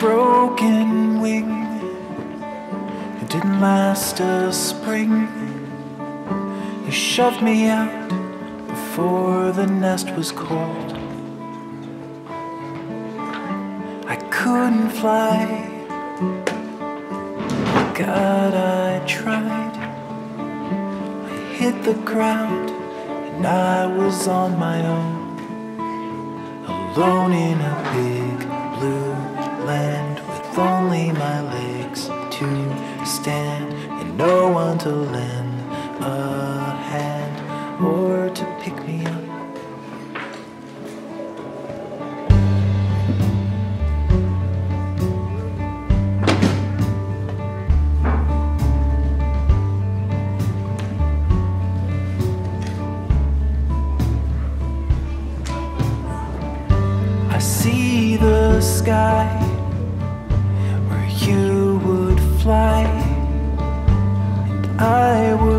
broken wing. It didn't last a spring. You shoved me out before the nest was cold. I couldn't fly. God, I tried. I hit the ground and I was on my own. Alone in a big blue land with only my legs to stand and no one to lend a hand or I would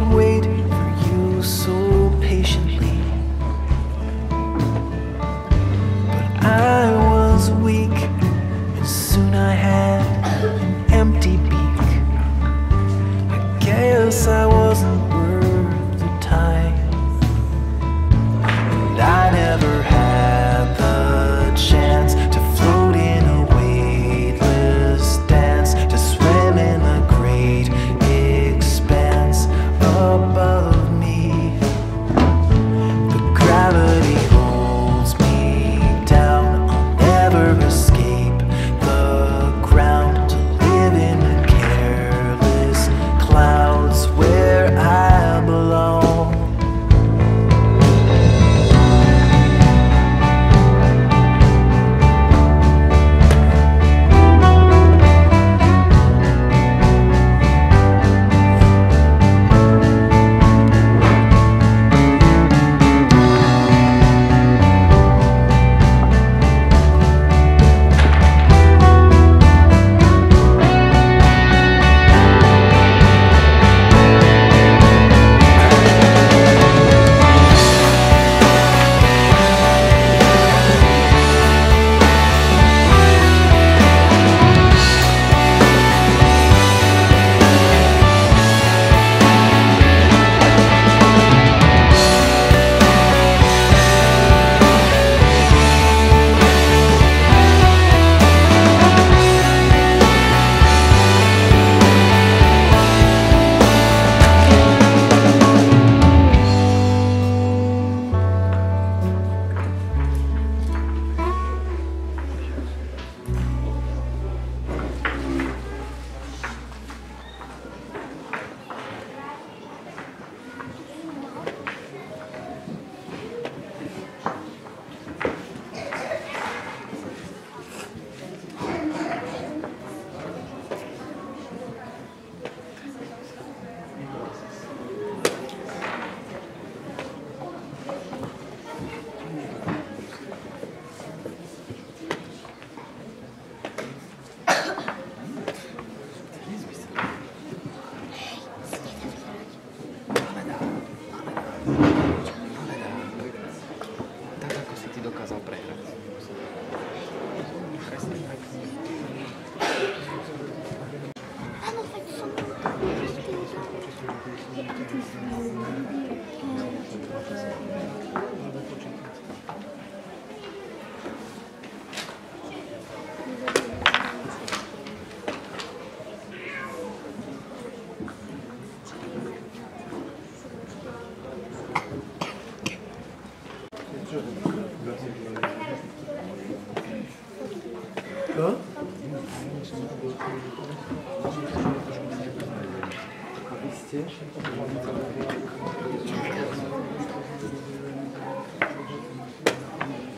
gitti.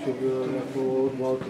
Çok olarak o balkı.